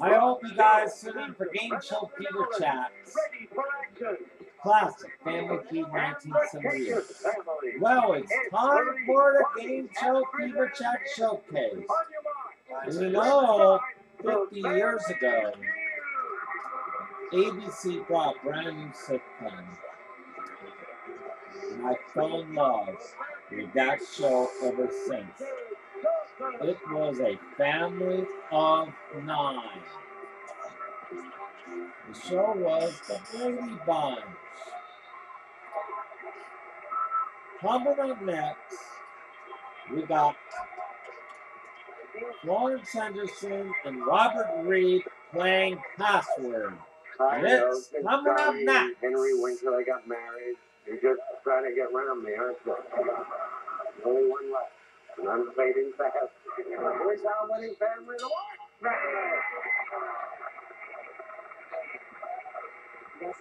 I hope you guys tune in for Game Show Fever Chats. Classic Family Feud 1978. Well, it's time for the Game Show Fever Chat Showcase. You know, 50 years ago, ABC brought brand new sitcom. And I fell in love with that show ever since. It was a family of nine. The show was the Brady Bunch. Coming up next, we got Florence Henderson and Robert Reed playing Password. I Next, know, since coming up next. Henry Winkler, got married. You're just trying to get around me, aren't you? Only one left. And I'm fading fast. Where's our wedding family watch? That's